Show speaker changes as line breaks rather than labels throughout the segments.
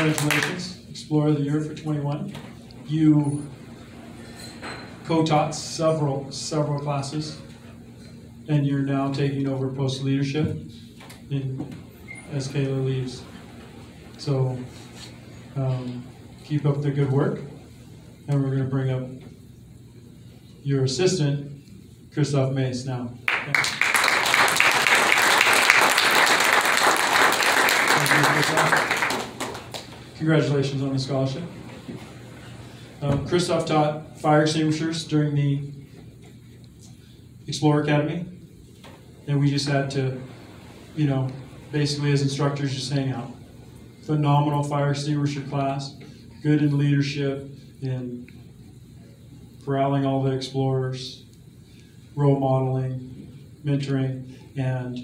congratulations, Explorer of the Year for 21. You co-taught several, several classes, and you're now taking over post leadership in, as Kayla leaves. So um, keep up the good work, and we're going to bring up your assistant, Christoph Mace, now. Congratulations on the scholarship. Um, Christoph taught fire extinguishers during the Explorer Academy, and we just had to, you know, basically as instructors just hang out. Phenomenal fire extinguisher class, good in leadership, in corralling all the explorers, role modeling, mentoring, and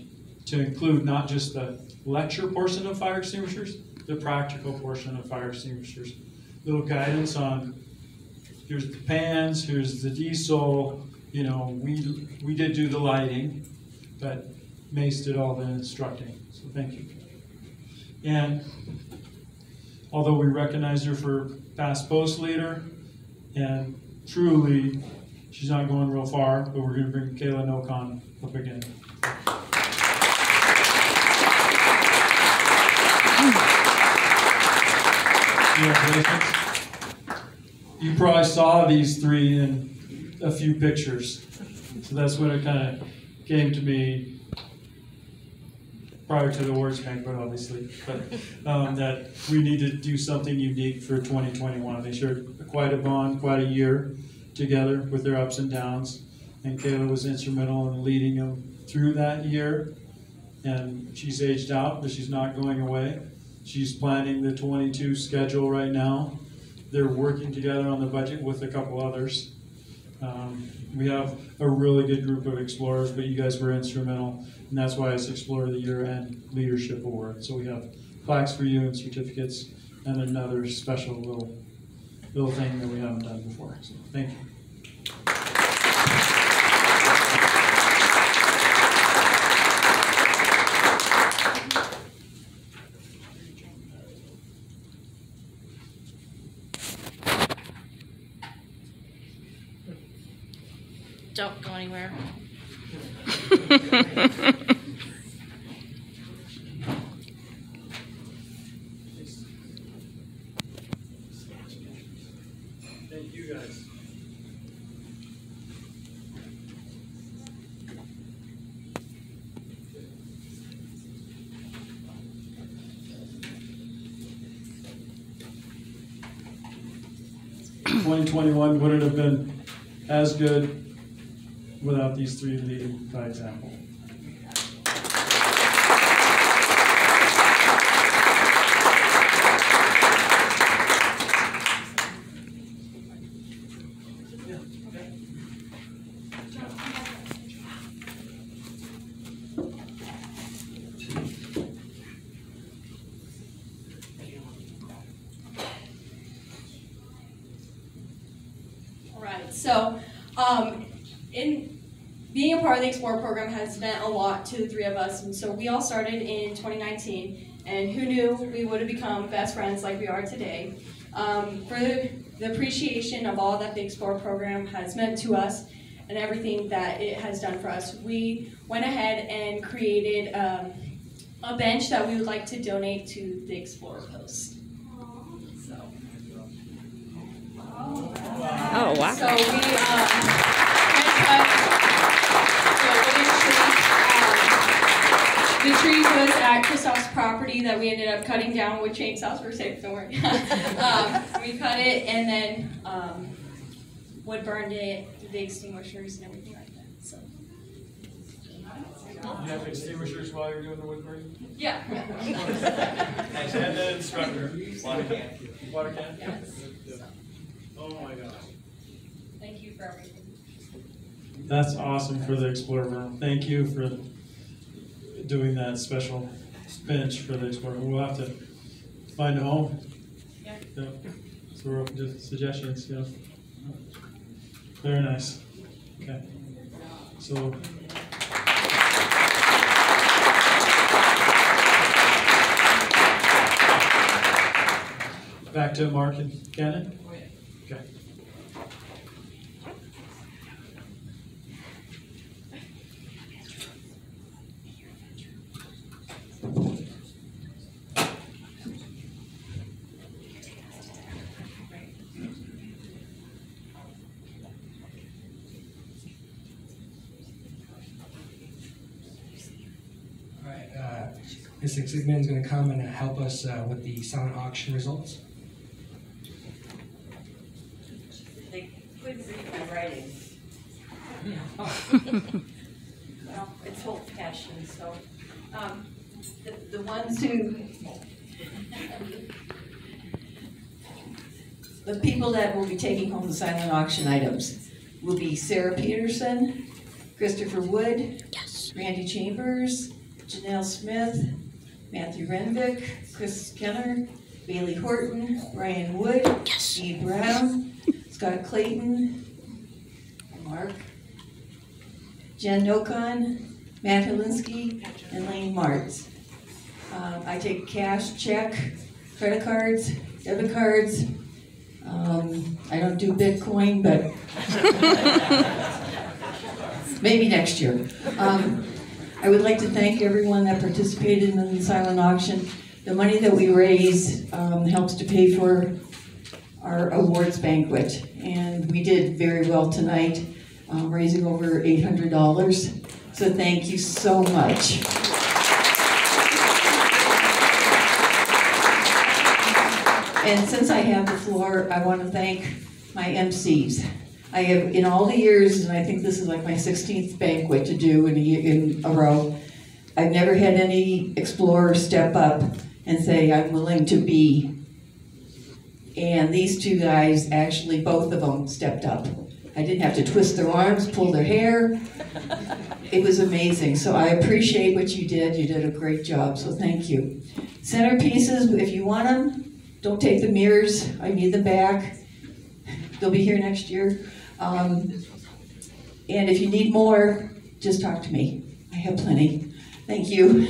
to include not just the lecture portion of fire extinguishers, the practical portion of fire extinguishers. Little guidance on here's the pans, here's the diesel. You know, we we did do the lighting, but Mace did all the instructing. So thank you. And although we recognize her for past post leader, and truly, she's not going real far, but we're going to bring Kayla Nokon up again. You probably saw these three in a few pictures. So that's when it kind of came to me prior to the awards banquet, obviously, but um, that we need to do something unique for 2021. They shared quite a bond, quite a year together with their ups and downs, and Kayla was instrumental in leading them through that year. And she's aged out, but she's not going away. She's planning the 22 schedule right now. They're working together on the budget with a couple others. Um, we have a really good group of explorers, but you guys were instrumental, and that's why it's Explorer of the Year and Leadership Award. So we have plaques for you and certificates, and another special little little thing that we haven't done before. So thank you.
Don't go anywhere.
Thank you guys. Twenty twenty-one wouldn't have been as good without these three leading by example.
So um, in being a part of the Explore program has meant a lot to the three of us, and so we all started in 2019. And who knew we would have become best friends like we are today? Um, for the, the appreciation of all that the Explore program has meant to us and everything that it has done for us, we went ahead and created um, a bench that we would like to donate to the Explore Post. So.
Oh, wow.
So we, um, had cut, so wooden tree, um, the tree was at Christoph's property that we ended up cutting down with chainsaws, we're safe, don't worry. Um, we cut it and then, um, wood burned it, did the extinguishers and everything like that, so.
You have extinguishers while you're doing the wood burning?
Yeah.
And the instructor. Water can. Water can?
Yes.
Oh my gosh.
Thank you for everything.
That's awesome for the Explorer room. Thank you for doing that special bench for the Explorer. We'll have to find a home.
Yeah.
Yeah. So we're open to suggestions, yeah. Very nice. Okay. So. back to Mark and Cannon? Okay.
All right, uh, Mr. Sigmund is going to come and help us uh, with the silent auction results.
They couldn't read my writing. Well, it's old fashioned, so, um, the, the ones who, the people that will be taking home the silent auction items will be Sarah Peterson, Christopher Wood,
Yes.
Randy Chambers, Janelle Smith, Matthew Renvick, Chris Kenner, Bailey Horton, Ryan Wood,
Yes.
Steve Brown, Scott Clayton, Mark, Jen Nokon, Matt Helinski, and Lane Martz. Um, I take cash, check, credit cards, debit cards. Um, I don't do Bitcoin, but maybe next year. Um, I would like to thank everyone that participated in the silent auction. The money that we raise um, helps to pay for our awards banquet, and we did very well tonight, um, raising over eight hundred dollars. So thank you so much. And since I have the floor, I want to thank my MCs. I have, in all the years, and I think this is like my sixteenth banquet to do in a, in a row, I've never had any explorer step up and say, I'm willing to be. And these two guys, actually, both of them stepped up. I didn't have to twist their arms, pull their hair. It was amazing. So I appreciate what you did. You did a great job, so thank you. Centerpieces, if you want them, don't take the mirrors. I need them back. They'll be here next year. Um, and if you need more, just talk to me. I have plenty. Thank you.